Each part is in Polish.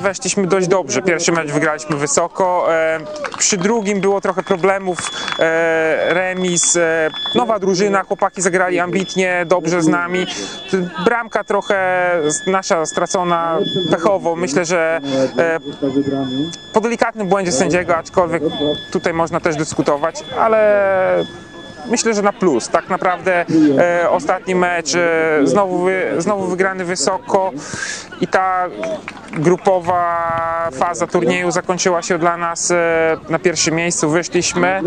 weszliśmy dość dobrze. Pierwszy mecz wygraliśmy wysoko. E, przy drugim było trochę problemów. E, remis, e, nowa drużyna, chłopaki zagrali ambitnie, dobrze z nami. Bramka trochę nasza stracona pechowo. Myślę, że po delikatnym błędzie sędziego, aczkolwiek tutaj można też dyskutować, ale myślę, że na plus. Tak naprawdę e, ostatni mecz e, znowu, wy, znowu wygrany wysoko i ta grupowa faza turnieju zakończyła się dla nas e, na pierwszym miejscu. Wyszliśmy.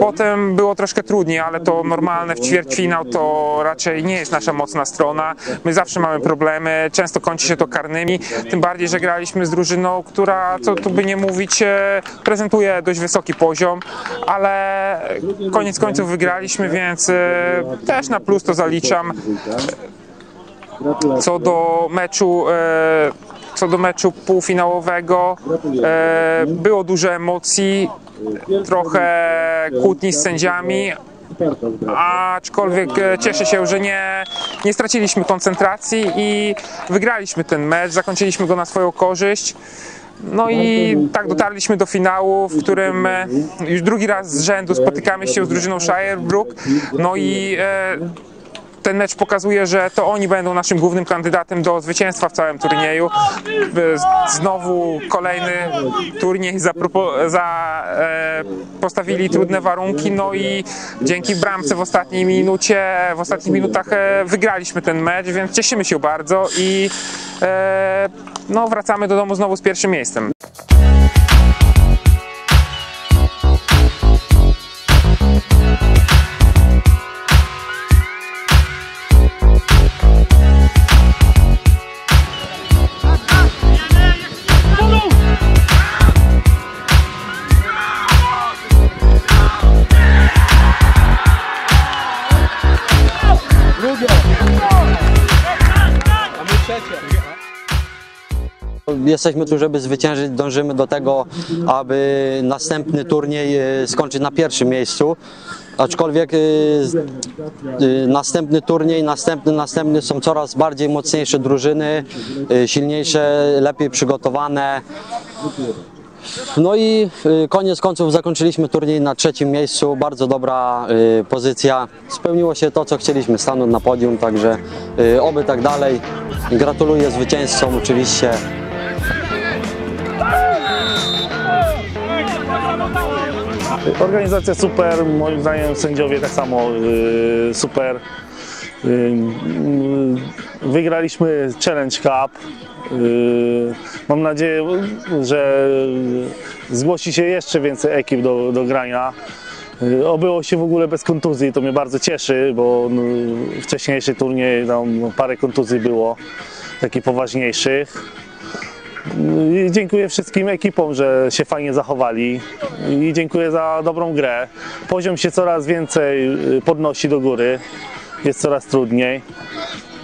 Potem było troszkę trudniej, ale to normalne. W ćwierćfinał to raczej nie jest nasza mocna strona. My zawsze mamy problemy. Często kończy się to karnymi. Tym bardziej, że graliśmy z drużyną, która, co tu by nie mówić, e, prezentuje dość wysoki poziom, ale koniec końców wygraliśmy, więc e, też na plus to zaliczam. Co do meczu, co do meczu półfinałowego, e, było dużo emocji, trochę kłótni z sędziami, aczkolwiek e, cieszę się, że nie, nie straciliśmy koncentracji i wygraliśmy ten mecz, zakończyliśmy go na swoją korzyść. No i tak dotarliśmy do finału, w którym e, już drugi raz z rzędu spotykamy się z drużyną Shirebrook. No i ten mecz pokazuje, że to oni będą naszym głównym kandydatem do zwycięstwa w całym turnieju. Znowu kolejny turniej zapropo- za, e, postawili trudne warunki, no i dzięki bramce w ostatniej minucie, w ostatnich minutach e, wygraliśmy ten mecz, więc cieszymy się bardzo i e, no, wracamy do domu znowu z pierwszym miejscem. Jesteśmy tu, żeby zwyciężyć. Dążymy do tego, aby następny turniej e, skończyć na pierwszym miejscu. Aczkolwiek e, e, następny turniej, następny, następny są coraz bardziej mocniejsze drużyny, silniejsze, lepiej przygotowane. No i koniec końców zakończyliśmy turniej na trzecim miejscu. Bardzo dobra pozycja. Spełniło się to, co chcieliśmy, stanąć na podium, także oby tak dalej. Gratuluję zwycięzcom oczywiście. Organizacja super, moim zdaniem sędziowie tak samo y, super. Y, y, Wygraliśmy Challenge Cup. Mam nadzieję, że zgłosi się jeszcze więcej ekip do, do grania. Y, Obyło się w ogóle bez kontuzji, to mnie bardzo cieszy, bo no, wcześniejszy turniej tam parę kontuzji było, takich poważniejszych. I dziękuję wszystkim ekipom, że się fajnie zachowali i dziękuję za dobrą grę. Poziom się coraz więcej y, podnosi do góry, jest coraz trudniej.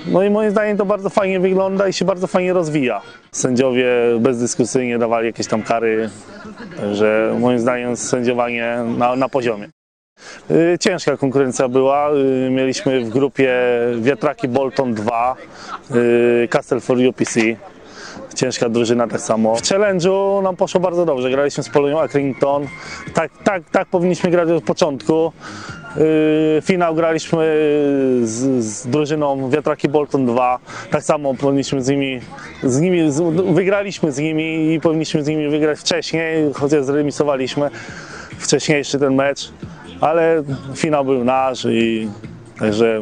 No i moim zdaniem to bardzo fajnie wygląda i się bardzo fajnie rozwija. Sędziowie bezdyskusyjnie dawali jakieś tam kary, że moim zdaniem sędziowanie na, na poziomie. Y, Ciężka konkurencja była. Y, Mieliśmy w grupie wiatraki Bolton 2, y, Castle for UPC. Ciężka drużyna tak samo. W challenge'u nam poszło bardzo dobrze. Graliśmy z Polonią Accrington. Tak, tak, tak powinniśmy grać od początku. Yy, finał graliśmy z, z drużyną Wiatraki Bolton 2. Tak samo powinniśmy z nimi, z nimi z, wygraliśmy z nimi i powinniśmy z nimi wygrać wcześniej, chociaż zremisowaliśmy wcześniejszy ten mecz, ale finał był nasz i także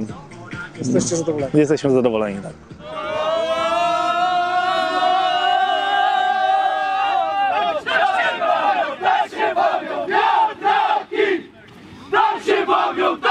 Jesteście zadowoleni? jesteśmy zadowoleni. Tak. you